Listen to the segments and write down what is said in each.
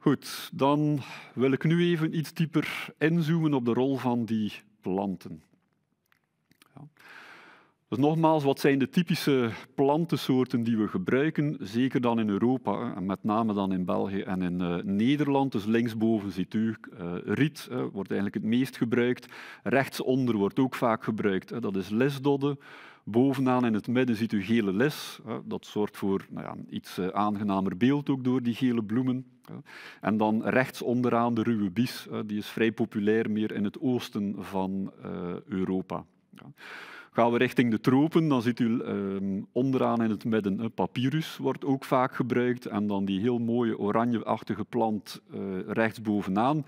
Goed, dan wil ik nu even iets dieper inzoomen op de rol van die planten. Ja. Dus nogmaals, wat zijn de typische plantensoorten die we gebruiken, zeker dan in Europa, en met name dan in België en in uh, Nederland. Dus linksboven ziet u uh, riet, uh, wordt eigenlijk het meest gebruikt. Rechtsonder wordt ook vaak gebruikt, dat is lesdodde. Bovenaan in het midden ziet u gele les. Dat zorgt voor nou ja, een iets aangenamer beeld ook door die gele bloemen. En dan rechts onderaan de ruwe bies, die is vrij populair meer in het oosten van Europa. Gaan we richting de tropen, dan ziet u um, onderaan in het midden papyrus, wordt ook vaak gebruikt. En dan die heel mooie oranjeachtige plant uh, rechtsbovenaan, uh,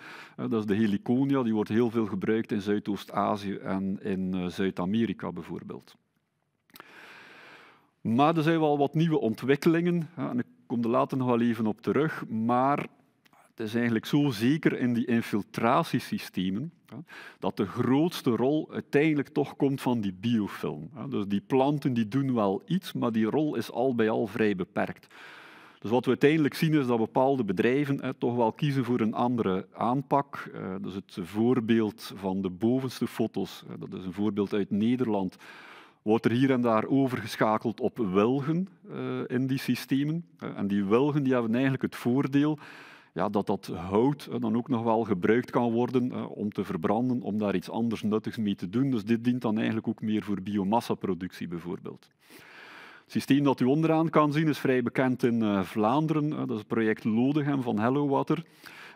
dat is de heliconia, die wordt heel veel gebruikt in Zuidoost-Azië en in Zuid-Amerika bijvoorbeeld. Maar er zijn wel wat nieuwe ontwikkelingen, en ik kom er later nog wel even op terug, maar het is eigenlijk zo zeker in die infiltratiesystemen dat de grootste rol uiteindelijk toch komt van die biofilm. Dus die planten die doen wel iets, maar die rol is al bij al vrij beperkt. Dus wat we uiteindelijk zien is dat bepaalde bedrijven toch wel kiezen voor een andere aanpak. Uh, dus het voorbeeld van de bovenste foto's, dat is een voorbeeld uit Nederland, wordt er hier en daar overgeschakeld op wilgen uh, in die systemen. en die wilgen die hebben eigenlijk het voordeel ja, dat dat hout dan ook nog wel gebruikt kan worden om te verbranden, om daar iets anders nuttigs mee te doen. Dus dit dient dan eigenlijk ook meer voor biomassaproductie bijvoorbeeld. Het systeem dat u onderaan kan zien is vrij bekend in Vlaanderen. Dat is het project Lodegem van Hello Water.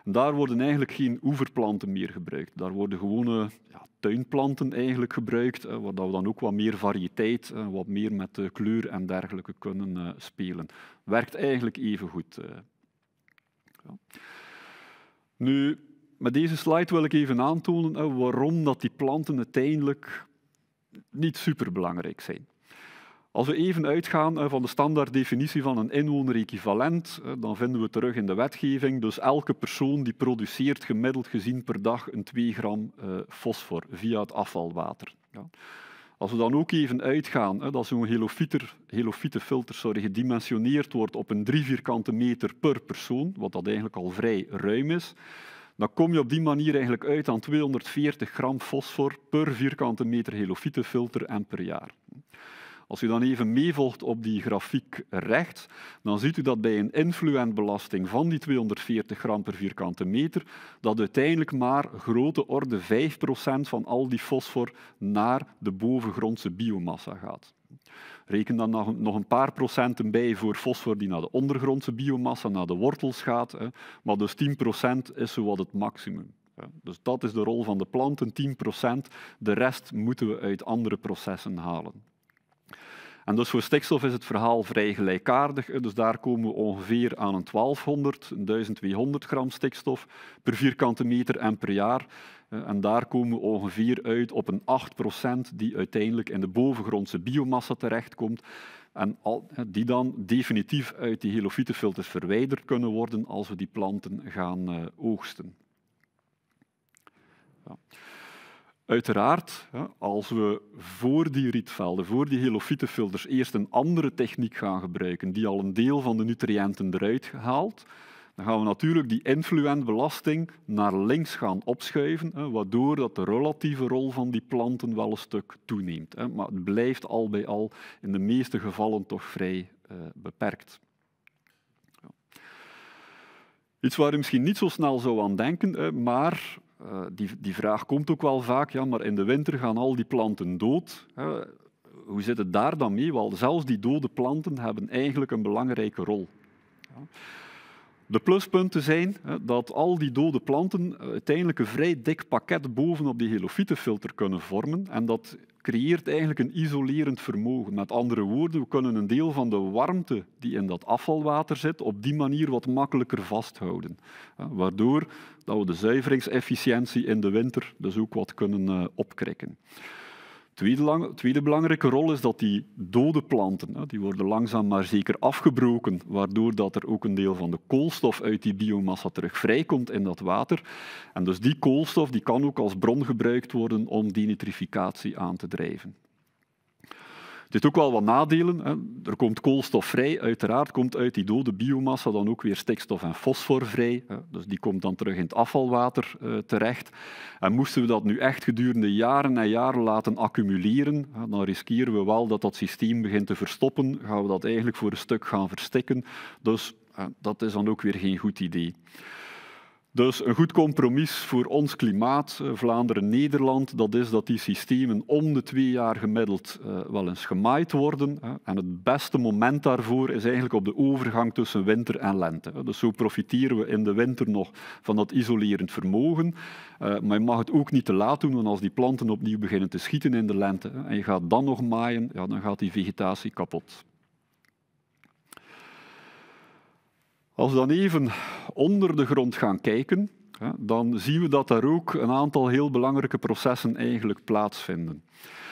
Daar worden eigenlijk geen oeverplanten meer gebruikt. Daar worden gewone ja, tuinplanten eigenlijk gebruikt, uh, waar we dan ook wat meer variëteit, wat meer met kleur en dergelijke kunnen spelen. Werkt eigenlijk even goed. Ja. Nu, met deze slide wil ik even aantonen waarom dat die planten uiteindelijk niet superbelangrijk zijn. Als we even uitgaan van de standaarddefinitie van een inwoner-equivalent, dan vinden we terug in de wetgeving, dus elke persoon die produceert gemiddeld gezien per dag een 2 gram fosfor via het afvalwater. Als we dan ook even uitgaan dat zo'n helofietenfilter sorry, gedimensioneerd wordt op een 3 vierkante meter per persoon, wat dat eigenlijk al vrij ruim is, dan kom je op die manier eigenlijk uit aan 240 gram fosfor per vierkante meter helofietenfilter en per jaar. Als u dan even meevolgt op die grafiek rechts, dan ziet u dat bij een influentbelasting van die 240 gram per vierkante meter, dat uiteindelijk maar grote orde 5% van al die fosfor naar de bovengrondse biomassa gaat. Reken dan nog, een paar procenten bij voor fosfor die naar de ondergrondse biomassa, naar de wortels gaat. Maar dus 10% is zowat het maximum. Dus dat is de rol van de planten, 10%. De rest moeten we uit andere processen halen. En dus voor stikstof is het verhaal vrij gelijkaardig. Dus daar komen we ongeveer aan een 1200, 1200 gram stikstof per vierkante meter en per jaar. Eh, en daar komen we ongeveer uit op een 8% die uiteindelijk in de bovengrondse biomassa terechtkomt. En die dan definitief uit die helofietenfilters verwijderd kunnen worden als we die planten gaan uh, oogsten. Ja. Uiteraard, als we voor die rietvelden, voor die helofietenfilters, eerst een andere techniek gaan gebruiken, die al een deel van de nutriënten eruit haalt, dan gaan we natuurlijk die influentbelasting naar links gaan opschuiven, waardoor dat de relatieve rol van die planten wel een stuk toeneemt. Maar het blijft al bij al in de meeste gevallen toch vrij uh, beperkt. Iets waar u misschien niet zo snel zou aan denken, maar uh, die, die vraag komt ook wel vaak, ja, maar in de winter gaan al die planten dood. Hoe zit het daar dan mee? Wel, zelfs die dode planten hebben eigenlijk een belangrijke rol. De pluspunten zijn dat al die dode planten uiteindelijk een vrij dik pakket bovenop die helofietenfilter kunnen vormen en dat creëert eigenlijk een isolerend vermogen. Met andere woorden, we kunnen een deel van de warmte die in dat afvalwater zit op die manier wat makkelijker vasthouden. Waardoor dat we de zuiveringsefficiëntie in de winter dus ook wat kunnen eh, opkrikken. Tweede, tweede, belangrijke rol is dat die dode planten, die worden langzaam maar zeker afgebroken, waardoor dat er ook een deel van de koolstof uit die biomassa terug vrijkomt in dat water. En dus die koolstof die kan ook als bron gebruikt worden om denitrificatie aan te drijven. Heeft ook wel wat nadelen. Hè. Er komt koolstof vrij, uiteraard komt uit die dode biomassa dan ook weer stikstof en fosfor vrij. Hè. Dus die komt dan terug in het afvalwater uh, terecht. En moesten we dat nu echt gedurende jaren en jaren laten accumuleren, dan riskeren we wel dat dat systeem begint te verstoppen. Gaan we dat eigenlijk voor een stuk gaan verstikken. Dus dat is dan ook weer geen goed idee. Dus een goed compromis voor ons klimaat, eh, Vlaanderen-Nederland, dat is dat die systemen om de twee jaar gemiddeld uh, wel eens gemaaid worden. En het beste moment daarvoor is eigenlijk op de overgang tussen winter en lente. Dus zo profiteren we in de winter nog van dat isolerend vermogen. Uh, maar je mag het ook niet te laat doen, want als die planten opnieuw beginnen te schieten in de lente en je gaat dan nog maaien, ja, dan gaat die vegetatie kapot. Als we dan even onder de grond gaan kijken, dan zien we dat daar ook een aantal heel belangrijke processen eigenlijk plaatsvinden.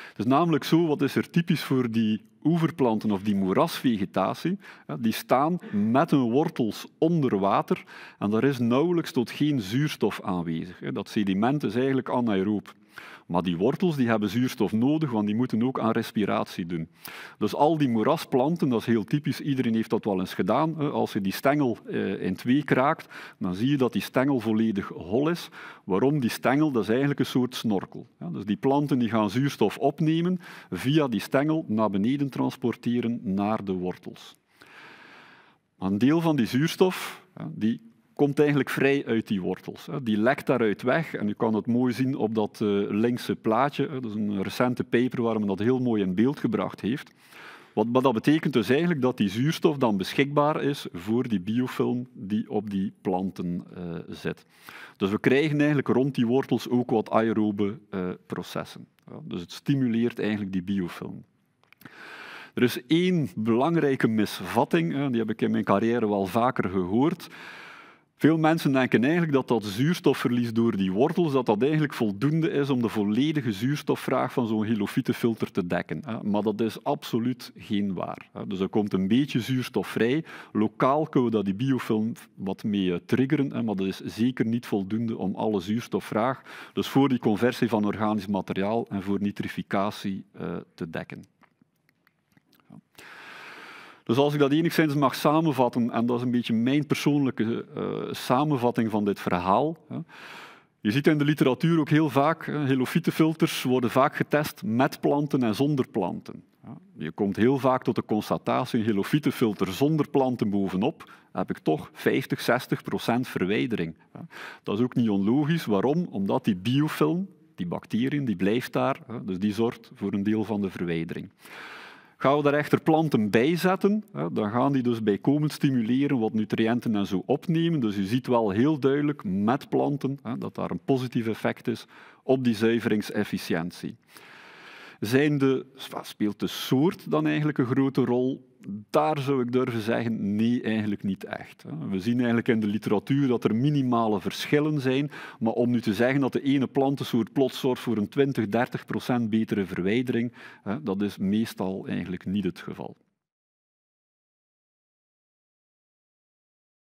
Het is namelijk zo, wat is er typisch voor die oeverplanten of die moerasvegetatie? Die staan met hun wortels onder water en daar is nauwelijks tot geen zuurstof aanwezig. Dat sediment is eigenlijk anaeroop. Maar die wortels die hebben zuurstof nodig, want die moeten ook aan respiratie doen. Dus al die moerasplanten, dat is heel typisch, iedereen heeft dat wel eens gedaan. Als je die stengel eh, in twee kraakt, dan zie je dat die stengel volledig hol is. Waarom? Die stengel, dat is eigenlijk een soort snorkel. Dus die planten die gaan zuurstof opnemen, via die stengel naar beneden transporteren naar de wortels. Een deel van die zuurstof die komt eigenlijk vrij uit die wortels. Die lekt daaruit weg en u kan het mooi zien op dat eh, linkse plaatje. Dat is een recente paper waar men dat heel mooi in beeld gebracht heeft. Wat, dat betekent dus eigenlijk dat die zuurstof dan beschikbaar is voor die biofilm die op die planten uh, zit. Dus we krijgen eigenlijk rond die wortels ook wat aerobe uh, processen. Dus het stimuleert eigenlijk die biofilm. Er is één belangrijke misvatting, die heb ik in mijn carrière wel vaker gehoord. Veel mensen denken eigenlijk dat dat zuurstofverlies door die wortels dat dat eigenlijk voldoende is om de volledige zuurstofvraag van zo'n helofietenfilter te dekken. Maar dat is absoluut geen waar. Dus er komt een beetje zuurstof vrij. Lokaal kunnen we dat die biofilm wat mee eh, triggeren, maar dat is zeker niet voldoende om alle zuurstofvraag, dus voor die conversie van organisch materiaal en voor nitrificatie eh, te dekken. Dus als ik dat enigszins mag samenvatten, en dat is een beetje mijn persoonlijke uh, samenvatting van dit verhaal. Hè. Je ziet in de literatuur ook heel vaak, helofietenfilters worden vaak getest met planten en zonder planten. Je komt heel vaak tot de constatatie, een helofietenfilter zonder planten bovenop, heb ik toch 50, 60 procent verwijdering. Dat is ook niet onlogisch. Waarom? Omdat die biofilm, die bacteriën, die blijft daar, dus die zorgt voor een deel van de verwijdering. Gaan we daar echter planten bij zetten, dan gaan die dus bijkomend stimuleren wat nutriënten en zo opnemen. Dus je ziet wel heel duidelijk met planten dat daar een positief effect is op die zuiveringsefficiëntie. Zijn de, speelt de soort dan eigenlijk een grote rol? Daar zou ik durven zeggen, nee, eigenlijk niet echt. We zien eigenlijk in de literatuur dat er minimale verschillen zijn, maar om nu te zeggen dat de ene plantensoort plots zorgt voor een 20, 30 procent betere verwijdering, dat is meestal eigenlijk niet het geval.